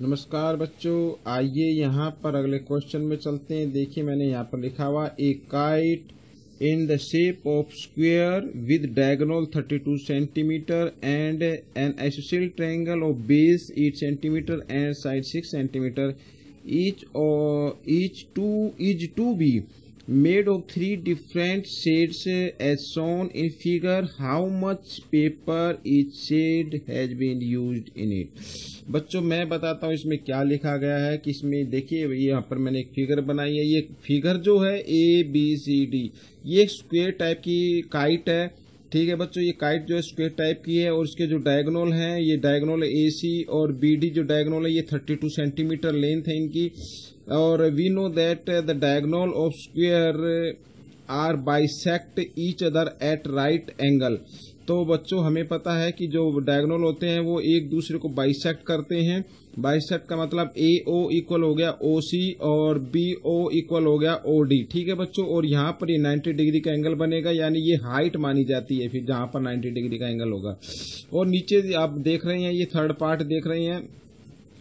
नमस्कार बच्चों, आइए यहाँ पर अगले क्वेश्चन में चलते हैं। देखिए मैंने यहाँ पर लिखा हुआ a kite in the shape of square with diagonal 32 centimetre and an associate triangle of base 8 centimetre and side 6 centimetre each two is to be made of three different shades as shown in figure how much paper each shade has been used in it बच्चों मैं बताता हूँ इसमें क्या लिखा गया है कि इसमें देखिए यहाँ पर मैंने एक फिगर बनाई है ये फिगर जो है ए बी सी डी ये स्क्वेयर टाइप की काइट है ठीक है बच्चों, ये काइट जो है स्क्वेयर टाइप की है और इसके जो डायगोनल हैं, ये डायगोनल ए सी और बी डी जो डायगोनल है, ये थर्टी टू सेंटीमीटर लेंथ है इनकी। और we know that the diagonal of square are bisect each other at right angle तो बच्चों, हमें पता है कि जो डायगोनल होते हैं, वो एक दूसरे को बाइसेक्ट करते हैं। बाइसेक्ट का मतलब ए ओ इक्वल हो गया ओ सी और बी ओ इक्वल हो गया ओ डी ठीक है बच्चों? और यहाँ पर ये 90 डिग्री का एंगल बनेगा, यानी ये हाइट मानी जाती है फिर, जहाँ पर 90 डिग्री का एंगल होगा। और नीचे आप देख रहे हैं, ये थर्ड पार्ट देख रहे हैं।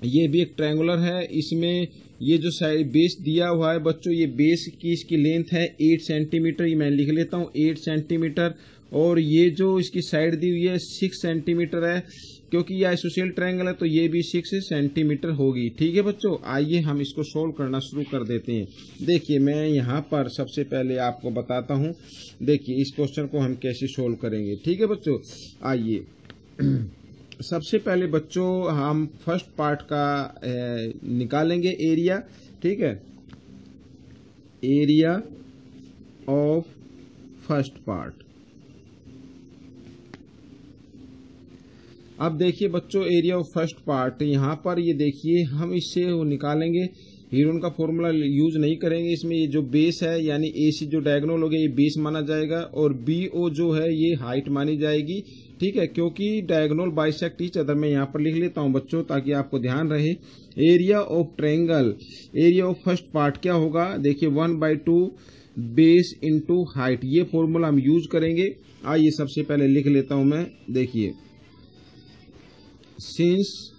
ये भी एक ट्रायंगुलर है। इसमें ये जो साइड बेस दिया हुआ है बच्चों, ये बेस की इसकी लेंथ है एट सेंटीमीटर ये मैं लिख लेता हूँ एट सेंटीमीटर और ये जो इसकी साइड दी हुई है सिक्स सेंटीमीटर है, क्योंकि ये आइसोशियल ट्रायंगल है तो ये भी सिक्स सेंटीमीटर होगी। ठीक है बच्चों? आइए हम इसको सोल्व करना शुरू कर देते हैं। देखिए, मैं यहाँ पर सबसे पहले आपको बताता हूँ, देखिए, इस क्वेश्चन को हम कैसे सोल्व करेंगे। ठीक है बच्चों? आइए। सबसे पहले बच्चों, हम फ़र्स्ट पार्ट का निकालेंगे एरिया ठीक है? एरिया ऑफ़ फ़र्स्ट पार्ट अब देखिए बच्चों एरिया ऑफ़ फ़र्स्ट पार्ट यहाँ पर ये देखिए, हम इससे निकालेंगे। हीरोन का फॉर्मूला यूज़ नहीं करेंगे, इसमें ये जो बेस है, यानी ए सी जो डायगोनल हो गया, ये बेस माना जाएगा, और बी ओ जो है, ये हाइट मानी जाएगी। ठीक है, क्योंकि डायगोनल बाइसेक्ट ईच अदर मैं यहाँ पर लिख लेता हूँ बच्चों, ताकि आपको ध्यान रहे। Area of triangle area of first part क्या होगा? देखिए one by two base into height ये फॉर्मूला हम यूज़ करेंगे। आइए सबसे पहले लिख लेता हूँ मैं, देखिए। Since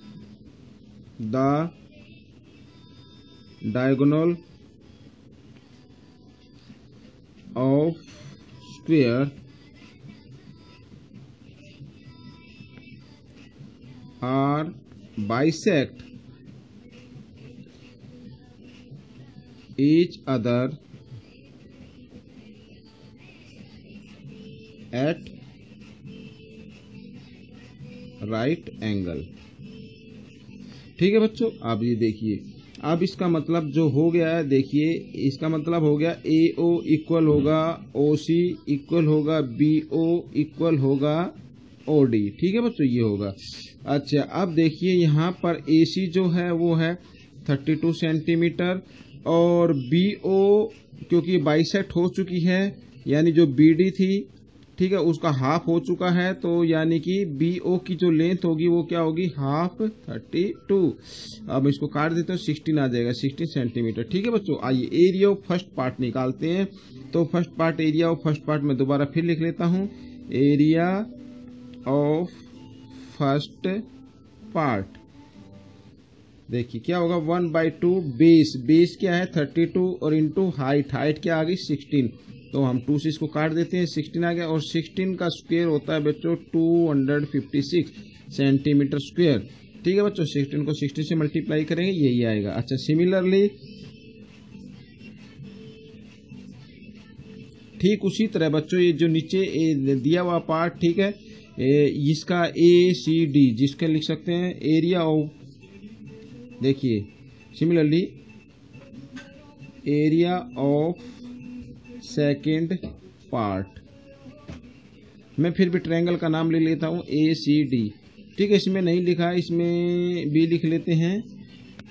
the diagonal of square are bisect each other at right angle. ठीक है बच्चों, आप ये देखिए। अब इसका मतलब जो हो गया है, देखिए, इसका मतलब हो गया ए ओ इक्वल होगा ओ सी इक्वल होगा बी ओ इक्वल होगा ओ डी ठीक है बच्चों, ये होगा। अच्छा अब देखिए यहाँ पर ए सी जो है, वो है थर्टी टू सेंटीमीटर और बी ओ क्योंकि बाईसेट हो चुकी है, यानी जो बी डी थी ठीक है, उसका हाफ़ हो चुका है तो यानी कि बी ओ की जो लेंथ होगी, वो क्या होगी? हाफ़ थर्टी टू अब इसको काट देते हैं सिक्सटीन आ जाएगा सिक्सटीन सेंटीमीटर ठीक है बच्चों, आइए एरिया ऑफ़ फ़र्स्ट पार्ट निकालते हैं। तो first part area of first part में दोबारा फिर लिख लेता हूँ। एरिया ऑफ़ फ़र्स्ट पार्ट देखिए, क्या होगा? One by two base base क्या है? थर्टी टू और इंटू हाइट हाइट क्या आ गई? सिक्सटीन तो हम टू से इसको काट देते हैं सिक्सटीन आ गया और सिक्सटीन का स्क्वेयर होता है बच्चों two hundred fifty six centimetre square ठीक है बच्चों सिक्सटीन को सिक्सटी से मल्टीप्लाई करेंगे, यही आएगा। अच्छा सिमिलरली ठीक उसी तरह बच्चों, ये जो नीचे दिया हुआ पार्ट ठीक है इसका ए सी डी जिसका लिख सकते हैं एरिया ऑफ़ देखिए similarly area of second part. मैं फिर भी ट्रायंगल का नाम ले लेता हूँ ए सी डी ठीक है, इसमें नहीं लिखा, इसमें बी लिख लेते हैं।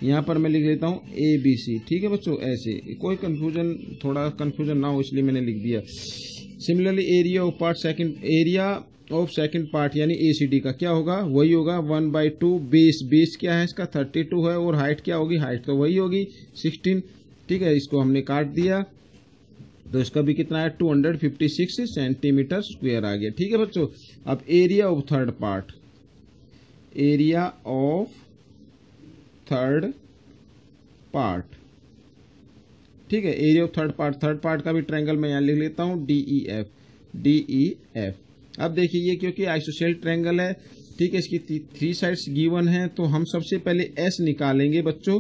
यहाँ पर मैं लिख लेता हूँ ए बी सी ठीक है बच्चों, ऐसे। कोई कंफ्यूजन थोड़ा कंफ्यूजन ना हो, इसलिए मैंने लिख दिया। Similarly area of part second area of second part यानी ए सी डी का क्या होगा? वही होगा वन बाई टू बीस बीस क्या है इसका? थर्टी टू है, और हाइट क्या होगी? हाइट तो वही होगी सिक्सटीन ठीक है, इसको हमने काट दिया। तो इसका भी कितना है? 256 सेंटीमीटर स्क्वायर आ गया। ठीक है बच्चों, अब area of third part area of third part ठीक है area of third part third part का भी ट्रायंगल मैं यहाँ लिख लेता हूँ D E F D E F अब देखिए, ये क्योंकि आइसोसेल ट्रायंगल है, ठीक है, इसकी थ्री साइड्स गिवन है तो हम सबसे पहले एस निकालेंगे बच्चों,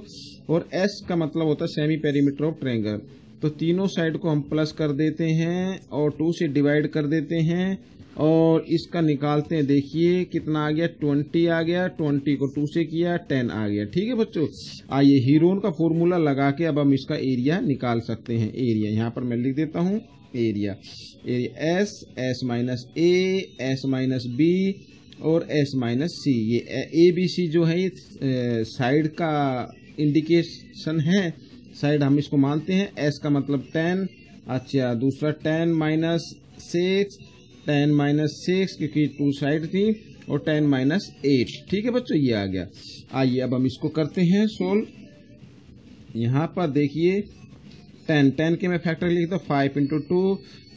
और एस का मतलब होता है सेमी पेरीमीटर ऑफ़ ट्रायंगल तो तीनों साइड को हम प्लस कर देते हैं और टू से डिवाइड कर देते हैं और इसका निकालते हैं, देखिए कितना आ गया, ट्वेंटी आ गया, ट्वेंटी को टू से किया, टेन आ गया। ठीक है बच्चों? आइए हीरोन का फॉर्मूला लगा के अब हम इसका एरिया निकाल सकते हैं। एरिया, यहाँ पर मैं लिख देता हूँ, area. Area S S minus A, S minus B और एस माइनस सी। ये ए बी, सी जो है, ये साइड का इंडिकेशन है। साइड हम इसको मानते हैं एस का मतलब टेन अच्छा दूसरा ten minus six ten minus six क्योंकि टू साइड थी, और टेन माइनस एट ठीक है बच्चों, ये आ गया। आइए, अब हम इसको करते हैं सोल्व यहाँ पर देखिए टेन टेन के मैं फैक्टर लिखता हूँ five into two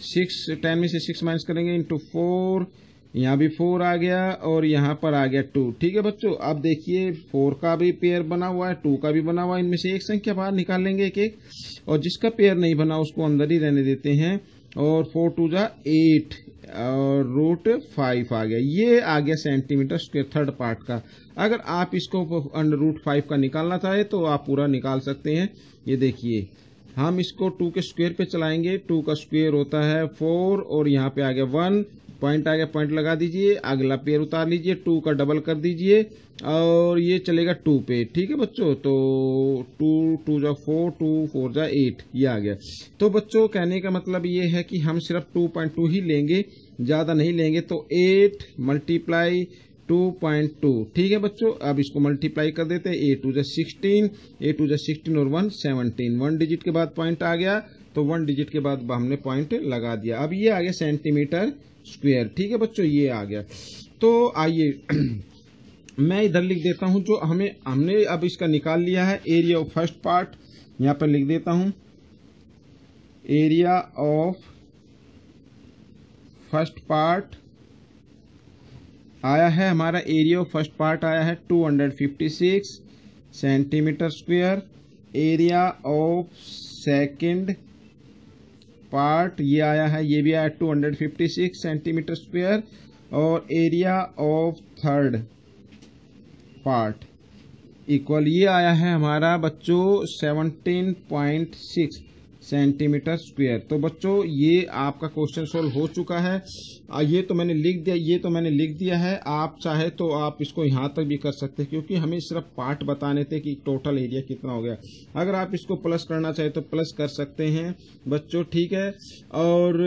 six ten में से सिक्स माइनस करेंगे इंटू फोर यहाँ भी फोर आ गया और यहाँ पर आ गया टू ठीक है बच्चों, अब देखिए फोर का भी पेयर बना हुआ है टू का भी बना हुआ है, इनमें से एक संख्या बाहर निकाल लेंगे एक एक। और जिसका पेयर नहीं बना उसको अंदर ही रहने देते हैं। और फोर टू जा एट और रूट फाइव आ गया। ये आ गया सेंटीमीटर स्क्वेयर थर्ड पार्ट का। अगर आप इसको अंडर रूट फाइव का निकालना चाहे तो आप पूरा निकाल सकते हैं। ये देखिए, हम इसको टू के स्क्वेयर पे चलाएँगे। टू का स्क्वेयर होता है फोर और यहाँ पे आ गया वन पॉइंट आ गया पॉइंट लगा दीजिए, अगला पेयर उतार लीजिए, टू का डबल कर दीजिए, और ये चलेगा टू पे, ठीक है बच्चों? तो टू टू जा फोर, टू, फोर जा एट, ये आ गया। तो बच्चों, कहने का मतलब ये है कि हम सिर्फ़ टू पॉइंट टू ही लेंगे, ज़्यादा नहीं लेंगे तो eight multiply two point two ठीक है बच्चों, अब इसको मल्टीप्लाई कर देते हैं। ए टू जा सिक्सटीन ए टू जा सिक्सटीन और वन सेवनटीन वन डिजिट के बाद पॉइंट आ गया तो वन डिजिट के बाद हमने पॉइंट लगा दिया। अब ये आ गया सेंटीमीटर स्क्वेयर ठीक है बच्चों, ये आ गया। तो आइए, मैं इधर लिख देता हूँ जो हमें, हमने अब इसका निकाल लिया है। एरिया ऑफ़ फ़र्स्ट पार्ट यहाँ पर लिख देता हूँ। एरिया ऑफ़ फ़र्स्ट पार्ट आया है हमारा एरिया ऑफ़ फ़र्स्ट पार्ट आया है 256 centimetre square area of second part ये आया है, ये भी आया 256 सेंटीमीटर स्क्वायर और area of third part equal ये आया है हमारा बच्चों 17.6 सेंटीमीटर स्क्वायर। तो बच्चों, ये आपका क्वेश्चन सोल्व हो चुका है। ये तो मैंने लिख दिया, ये तो मैंने लिख दिया है। आप चाहे तो आप इसको यहाँ तक भी कर सकते हैं, क्योंकि हमें सिर्फ़ पार्ट बताने थे कि टोटल एरिया कितना हो गया। अगर आप इसको प्लस करना चाहे तो प्लस कर सकते हैं। बच्चों, ठीक है? और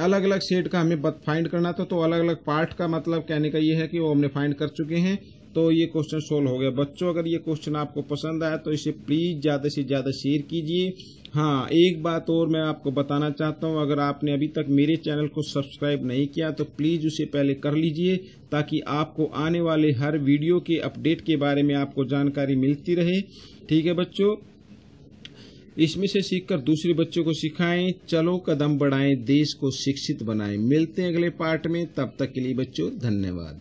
अलग अलग सेट का हमें फाइंड करना था तो अलग अलग पार्ट का मतलब कहने का ये है कि वो हमने फाइंड कर चुके हैं। तो ये क्वेश्चन सोल्व हो गया। बच्चों, अगर ये क्वेश्चन आपको पसंद आया तो इसे प्लीज़ ज़्यादा से ज़्यादा शेयर कीजिए। हाँ एक बात और मैं आपको बताना चाहता हूँ। अगर आपने अभी तक मेरे चैनल को सब्सक्राइब नहीं किया तो प्लीज़ उसे पहले कर लीजिए, ताकि आपको आने वाले हर वीडियो के अपडेट के बारे में आपको जानकारी मिलती रहे। ठीक है बच्चों? इसमें से सीखकर दूसरे बच्चों को सिखाएँ। चलो कदम बढ़ाएँ, देश को शिक्षित बनाएँ। मिलते हैं अगले पार्ट में। तब तक के लिए बच्चों, धन्यवाद।